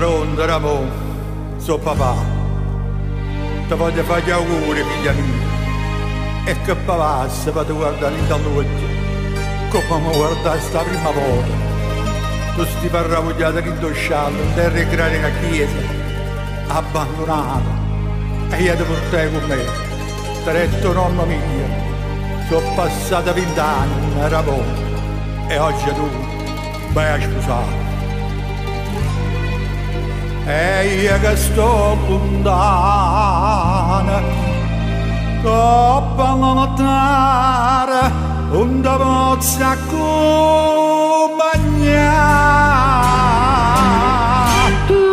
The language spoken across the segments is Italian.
Pronto, Ramon, so papà. Ti voglio fare gli auguri, figlia mia. E che papà, se vado a guardare in dall'occhio, come mi guardaste la prima volta. Tu sti parravogliato indosciato, in terra e grani in chiesa, abbandonato. E io ti portai con me, diretto nonno mio. Sono passati vent'anni, Ramon, e oggi tu vai a sposare. Ey Eges toplumdan Kapanatlar Und aber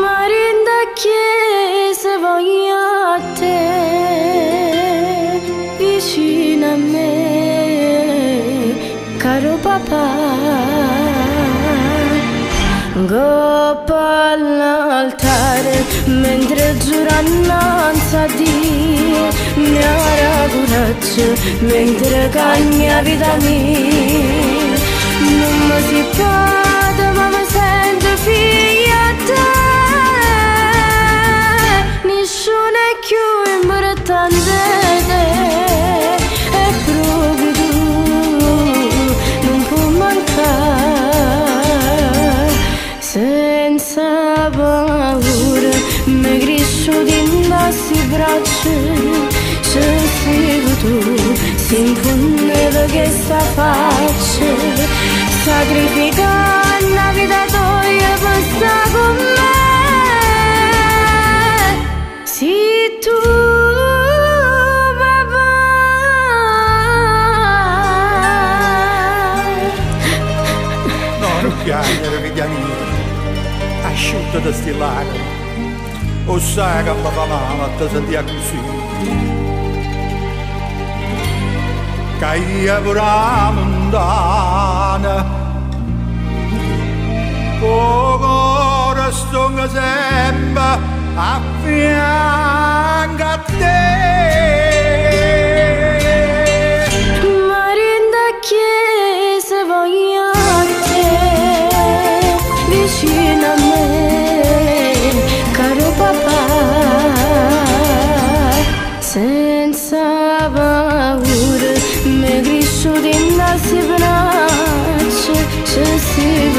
Marindaki sevanyate Vişiname Karo baba mentre giura innanzi a Dio mi ha coraggio mentre cagna vita mia non mi si pata ma mi sento figlia Megriš od nas i vraće Šansivutu Simpune da ge sapače Sagrifika navida to je vastagume Si tu non piangere, figlia mia, asciutta da stilare. Osaka babamala Santiago City Caia bramandana Ogora stonga zemba a fianca a te.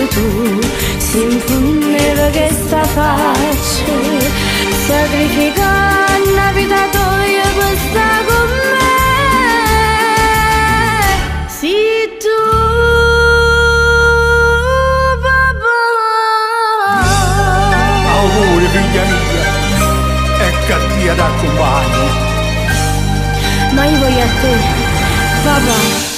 Tu, si infondeva che sta faccia, sacrificare la vita tua per stare con me. Sei tu, papà. Auguri, figlia mia. E che Dio ti accompagni. Ma io voglio a te, papà.